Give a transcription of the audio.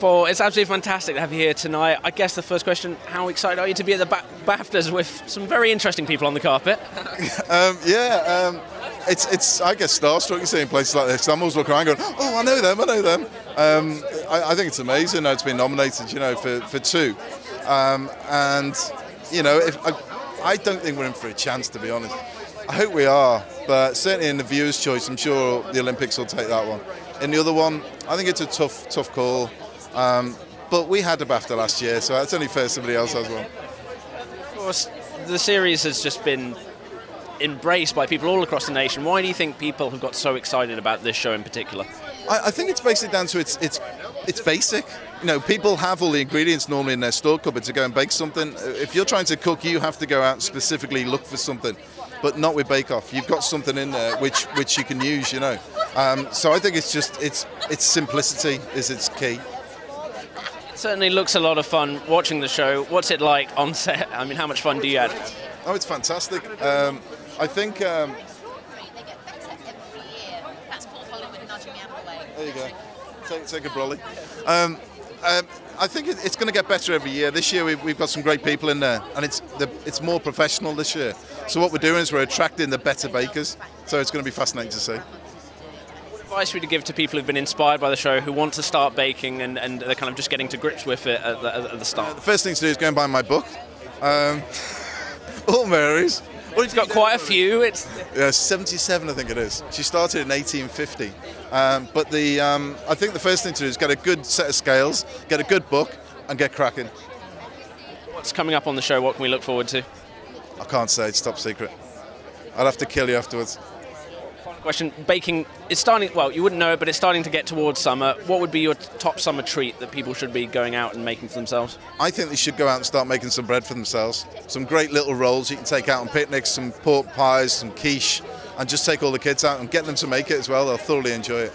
Paul, it's absolutely fantastic to have you here tonight. I guess the first question: How excited are you to be at the ba- BAFTAs with some very interesting people on the carpet? um, yeah, um, it's it's I guess starstruck. You see in places like this. I'm always looking around, going, "Oh, I know them, I know them." Um, I, I, think it's amazing. It's been nominated, you know, for for two, um, and you know, if I, I don't think we're in for a chance, to be honest. I hope we are, but certainly in the viewers' choice, I'm sure the Olympics will take that one. In the other one, I think it's a tough, tough call. Um, but we had a BAFTA last year, so it's only fair somebody else has one. Of course, the series has just been embraced by people all across the nation. Why do you think people have got so excited about this show in particular? I, I think it's basically down to its its it's basic. You know, people have all the ingredients normally in their store cupboard to go and bake something. If you're trying to cook, you have to go out and specifically look for something, but not with Bake Off. You've got something in there which which you can use. You know, um, so I think it's just it's it's simplicity is its key. Certainly looks a lot of fun watching the show. What's it like on set? I mean, how much fun do you have? Oh, it's fantastic. Um, I think. Um, there you go. Take, take a brolly. Um, um, I think it, it's going to get better every year. This year we've, we've got some great people in there, and it's the, it's more professional this year. So what we're doing is we're attracting the better bakers. So it's going to be fascinating to see. What advice would you give to people who've been inspired by the show, who want to start baking, and, and they're kind of just getting to grips with it at the, at the start? The first thing to do is go and buy my book. Um, all Mary's. Well, it's got quite a few. It's yeah, 77, I think it is. She started in 1850. Um, but the um, I think the first thing to do is get a good set of scales, get a good book, and get cracking. What's coming up on the show? What can we look forward to? I can't say. It's top secret. I'd have to kill you afterwards. Question: Baking is starting. Well, you wouldn't know it, but it's starting to get towards summer. What would be your top summer treat that people should be going out and making for themselves? I think they should go out and start making some bread for themselves. Some great little rolls you can take out on picnics, some pork pies, some quiche, and just take all the kids out and get them to make it as well. They'll thoroughly enjoy it.